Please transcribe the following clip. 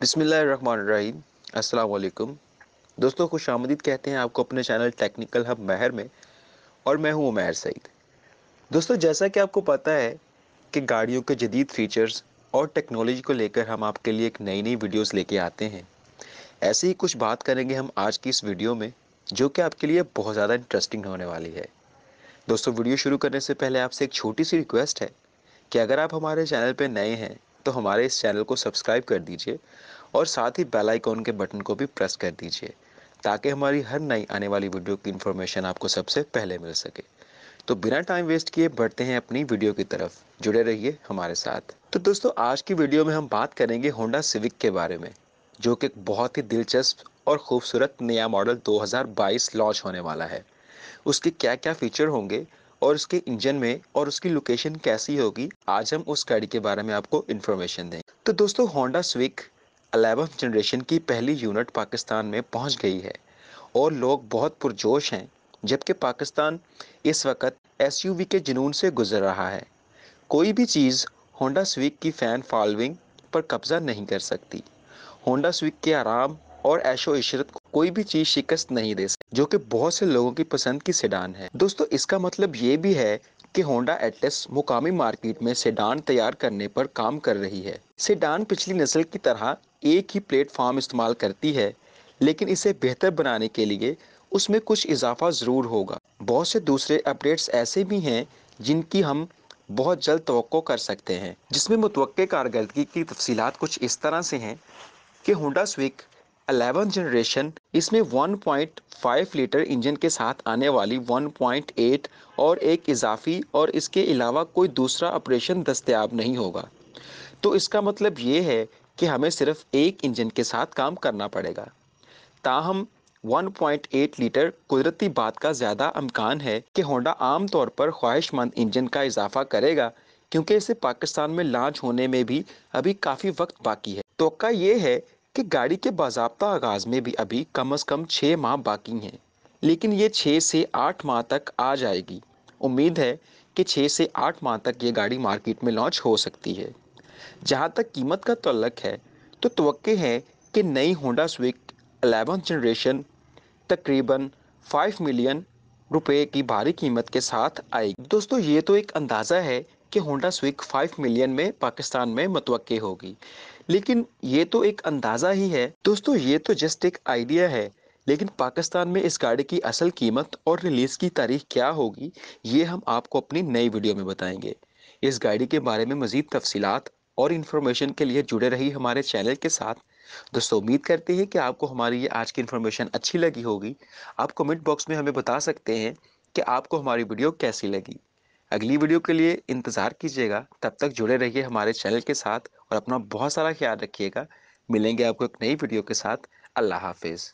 बिसमीम अस्सलाम दोस्तों, खुश आमदीद कहते हैं आपको अपने चैनल टेक्निकल हब महर में, और मैं हूँ उमैर सईद। दोस्तों, जैसा कि आपको पता है कि गाड़ियों के जदीद फीचर्स और टेक्नोलॉजी को लेकर हम आपके लिए एक नई नई वीडियोस लेके आते हैं। ऐसे ही कुछ बात करेंगे हम आज की इस वीडियो में, जो कि आपके लिए बहुत ज़्यादा इंटरेस्टिंग होने वाली है। दोस्तों, वीडियो शुरू करने से पहले आपसे एक छोटी सी रिक्वेस्ट है कि अगर आप हमारे चैनल पर नए हैं तो हमारे इस चैनल को सब्सक्राइब कर दीजिए और साथ ही बेल आइकॉन के बटन को भी प्रेस कर दीजिए, ताकि हमारी हर नई आने वाली वीडियो की इन्फॉर्मेशन आपको सबसे पहले मिल सके। तो बिना टाइम वेस्ट किए बढ़ते हैं अपनी वीडियो की तरफ़। जुड़े रहिए हमारे साथ। तो दोस्तों, आज की वीडियो में हम बात करेंगे होंडा सिविक के बारे में, जो कि बहुत ही दिलचस्प और खूबसूरत नया मॉडल 2022 लॉन्च होने वाला है। उसके क्या क्या फीचर होंगे और उसके इंजन में और उसकी लोकेशन कैसी होगी, आज हम उस गाड़ी के बारे में आपको इन्फॉर्मेशन देंगे। तो दोस्तों होंडा स्विक अलेवन जनरेशन की पहली यूनिट पाकिस्तान में पहुँच गई है और लोग बहुत पुरजोश हैं, जबकि पाकिस्तान इस वक्त एसयूवी के जुनून से गुजर रहा है। कोई भी चीज़ होंडा स्विक की फ़ैन फॉलोइंग पर कब्ज़ा नहीं कर सकती। होंडा स्विक के आराम और ऐशो इशरत को कोई भी चीज़ शिकस्त नहीं दे सकती जो कि बहुत से लोगों की पसंद की सेडान है। दोस्तों, इसका मतलब ये भी है कि होंडा एटलस मुकामी मार्केट में सेडान तैयार करने पर काम कर रही है। सेडान पिछली नस्ल की तरह एक ही प्लेटफॉर्म इस्तेमाल करती है, लेकिन इसे बेहतर बनाने के लिए उसमें कुछ इजाफा ज़रूर होगा। बहुत से दूसरे अपडेट्स ऐसे भी हैं जिनकी हम बहुत जल्द तो कर सकते हैं, जिसमें मुतव कारकर्दगी की तफसीत कुछ इस तरह से हैं कि होंडा स्विक अलेवन जनरेशन इसमें 1.5 लीटर इंजन के साथ आने वाली 1.8 और एक इजाफी और इसके अलावा कोई दूसरा ऑपरेशन दस्तियाब नहीं होगा। तो इसका मतलब ये है कि हमें सिर्फ़ एक इंजन के साथ काम करना पड़ेगा। ताहम 1.8 लीटर कुदरती बात का ज़्यादा अमकान है कि होंडा आम तौर पर ख्वाहिशमंद इंजन का इजाफा करेगा, क्योंकि इसे पाकिस्तान में लॉन्च होने में भी अभी काफ़ी वक्त बाकी है। तो ये है कि गाड़ी के बाबा आगाज़ में भी अभी कम अज़ कम छः माह बाकी हैं, लेकिन ये छः से आठ माह तक आ जाएगी। उम्मीद है कि छः से आठ माह तक ये गाड़ी मार्केट में लॉन्च हो सकती है। जहाँ तक कीमत का तल्लक है तो तो है कि नई होंडा स्विक अलेवन जनरेशन तकरीबन फाइव मिलियन रुपए की भारी कीमत के साथ आएगी। दोस्तों, ये तो एक अंदाज़ा है कि होंडा स्विक फाइव मिलियन में पाकिस्तान में मतव होगी। लेकिन ये तो एक अंदाज़ा ही है। दोस्तों, ये तो जस्ट एक आइडिया है। लेकिन पाकिस्तान में इस गाड़ी की असल कीमत और रिलीज़ की तारीख क्या होगी, ये हम आपको अपनी नई वीडियो में बताएँगे। इस गाड़ी के बारे में मज़ीद तफसीत और इन्फॉर्मेशन के लिए जुड़े रही हमारे चैनल के साथ। दोस्तों, उम्मीद करते हैं कि आपको हमारी ये आज की इन्फॉर्मेशन अच्छी लगी होगी। आप कमेंट बॉक्स में हमें बता सकते हैं कि आपको हमारी वीडियो कैसी लगी। अगली वीडियो के लिए इंतज़ार कीजिएगा। तब तक जुड़े रहिए हमारे चैनल के साथ और अपना बहुत सारा ख्याल रखिएगा। मिलेंगे आपको एक नई वीडियो के साथ। अल्लाह हाफिज़।